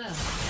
First.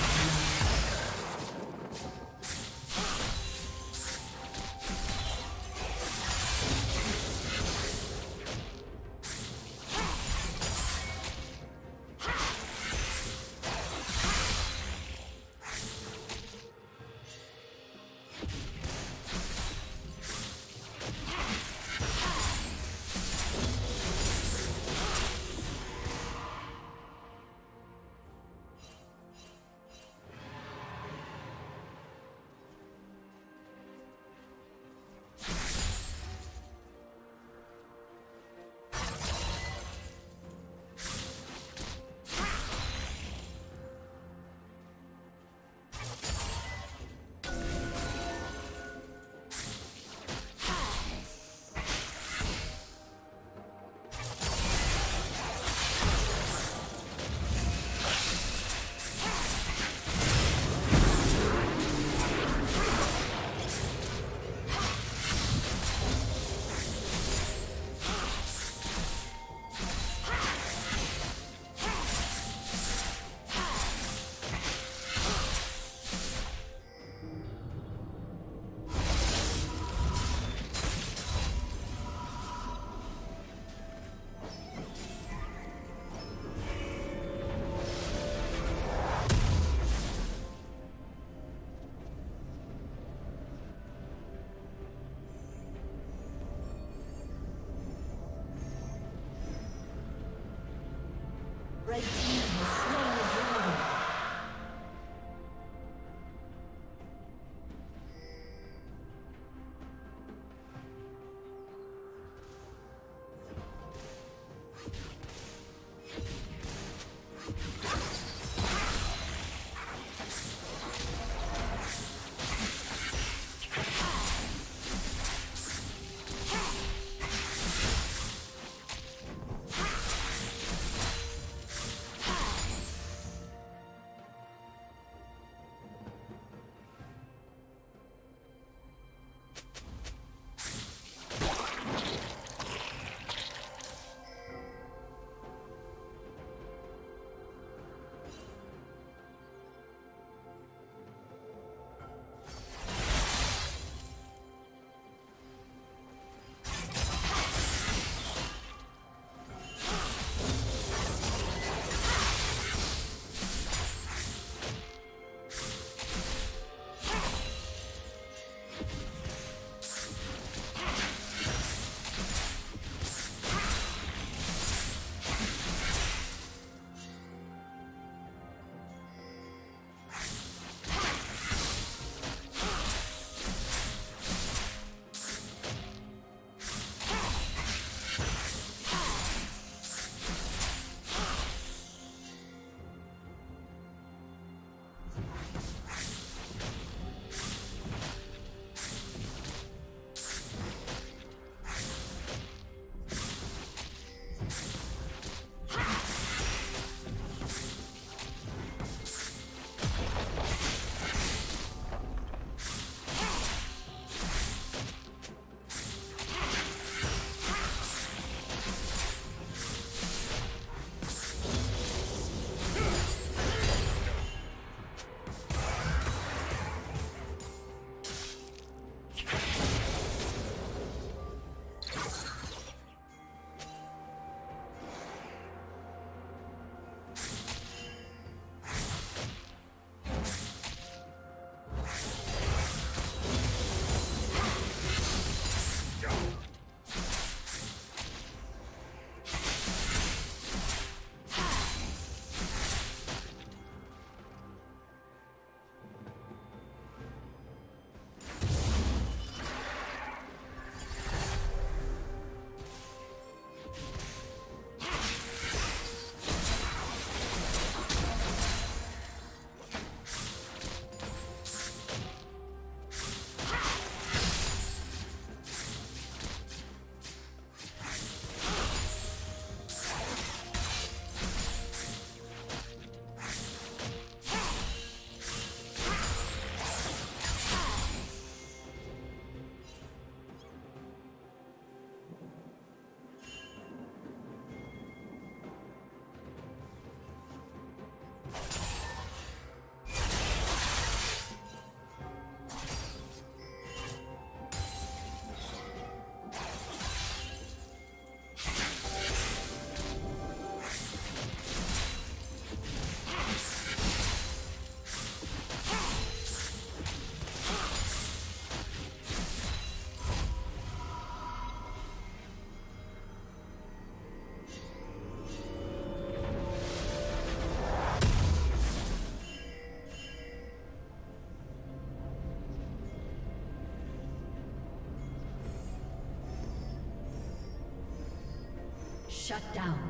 Shut down.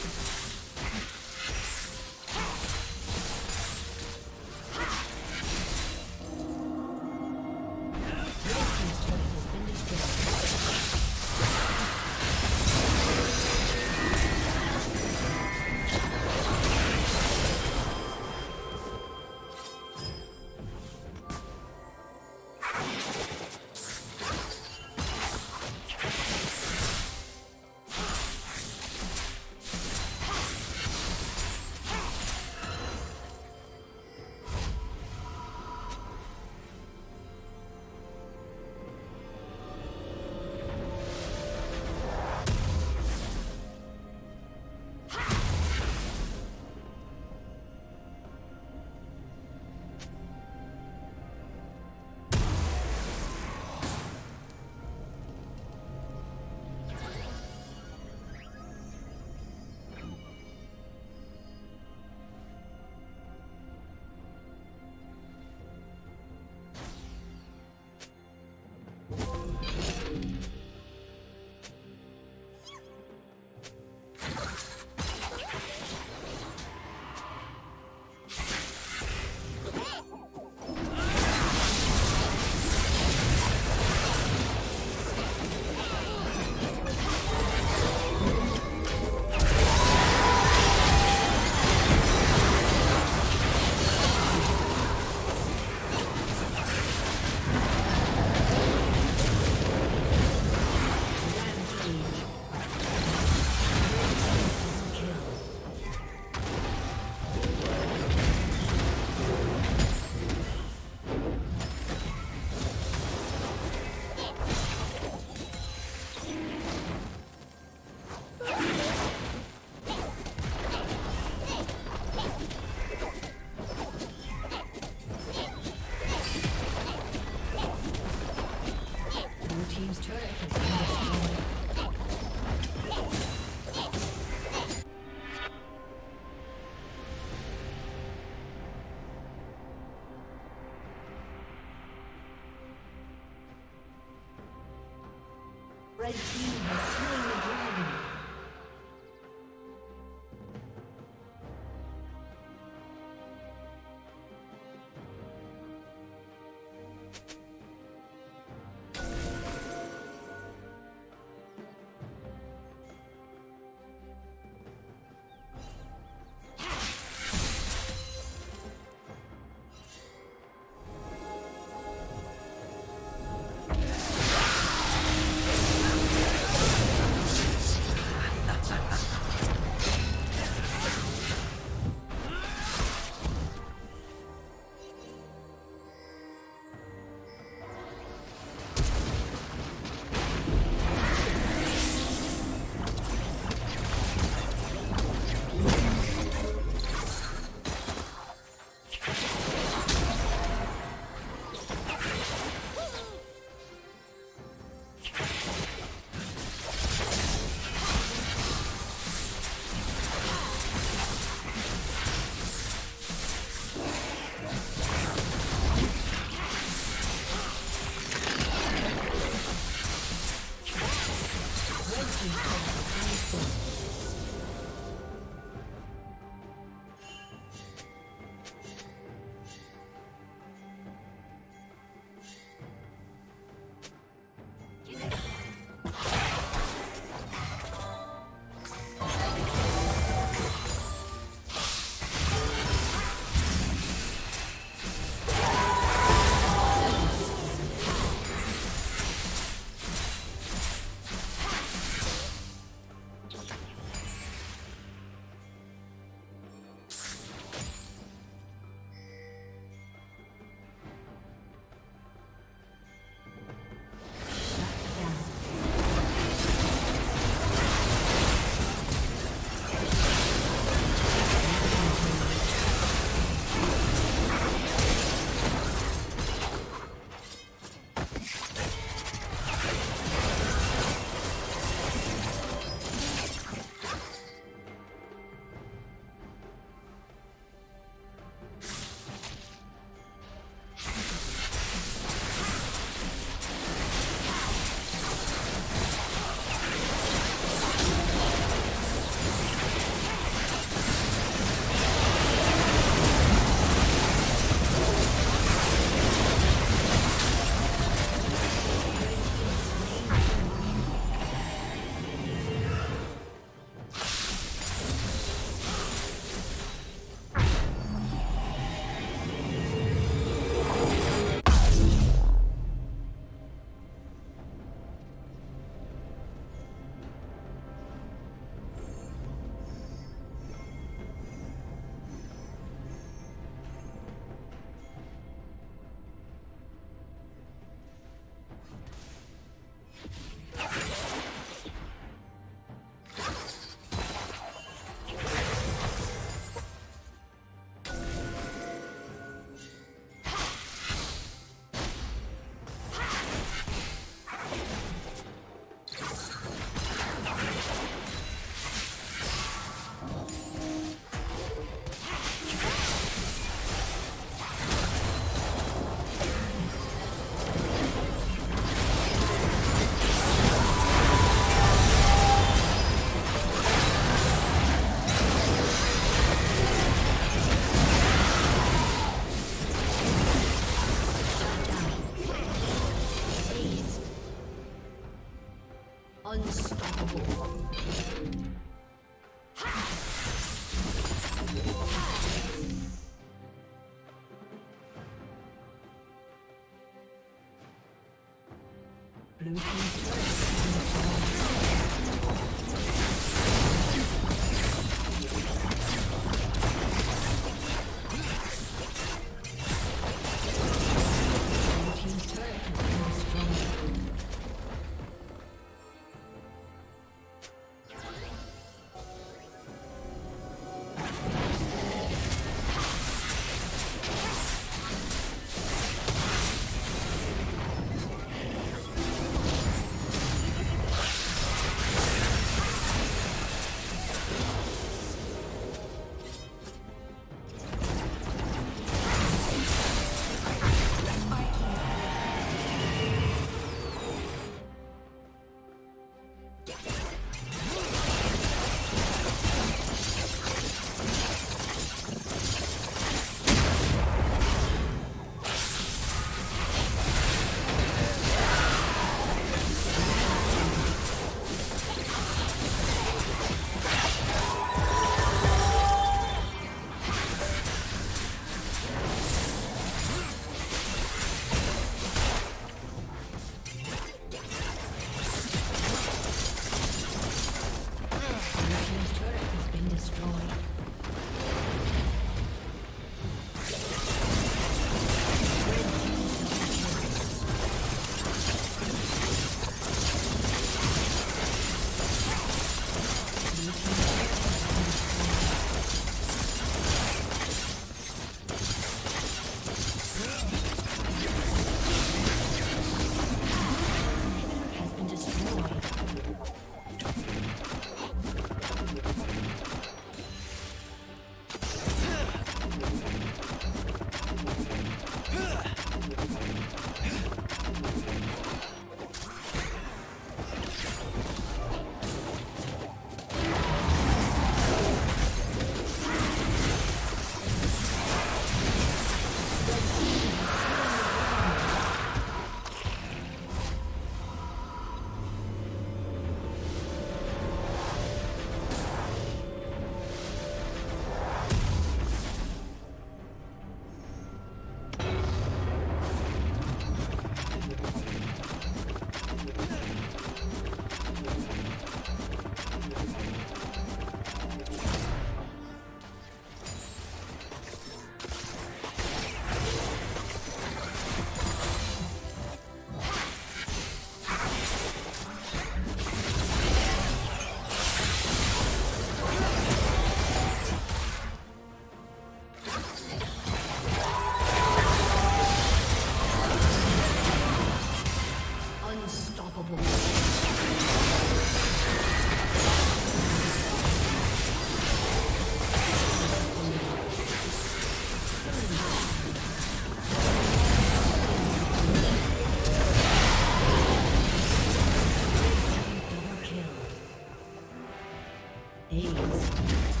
amazed.